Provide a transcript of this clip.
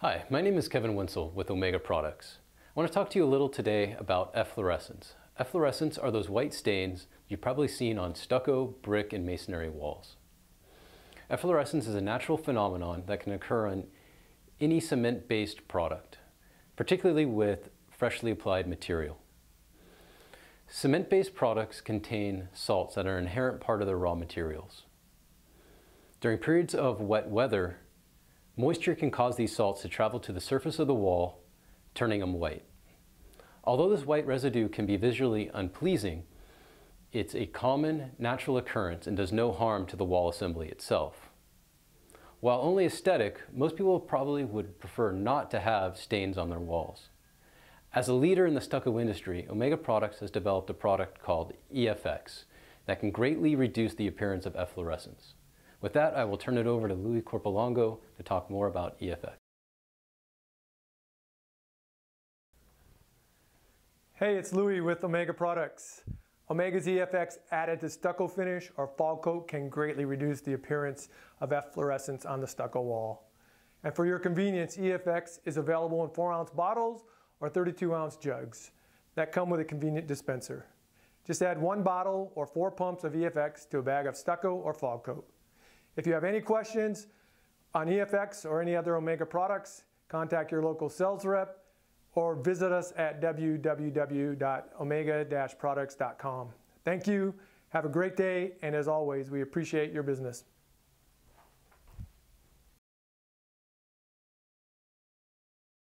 Hi, my name is Kevin Winsel with Omega Products. I want to talk to you a little today about efflorescence. Efflorescence are those white stains you've probably seen on stucco, brick, and masonry walls. Efflorescence is a natural phenomenon that can occur on any cement-based product, particularly with freshly applied material. Cement-based products contain salts that are an inherent part of their raw materials. During periods of wet weather, moisture can cause these salts to travel to the surface of the wall, turning them white. Although this white residue can be visually unpleasing, it's a common natural occurrence and does no harm to the wall assembly itself. While only aesthetic, most people probably would prefer not to have stains on their walls. As a leader in the stucco industry, Omega Products has developed a product called EFX that can greatly reduce the appearance of efflorescence. With that, I will turn it over to Louis Corpolongo to talk more about EFX. Hey, it's Louis with Omega Products. Omega's EFX added to stucco finish or foam coat can greatly reduce the appearance of efflorescence on the stucco wall. And for your convenience, EFX is available in 4 ounce bottles or 32 ounce jugs that come with a convenient dispenser. Just add one bottle or four pumps of EFX to a bag of stucco or foam coat. If you have any questions on EFX or any other Omega products, contact your local sales rep or visit us at www.omega-products.com. Thank you, have a great day, and as always, we appreciate your business.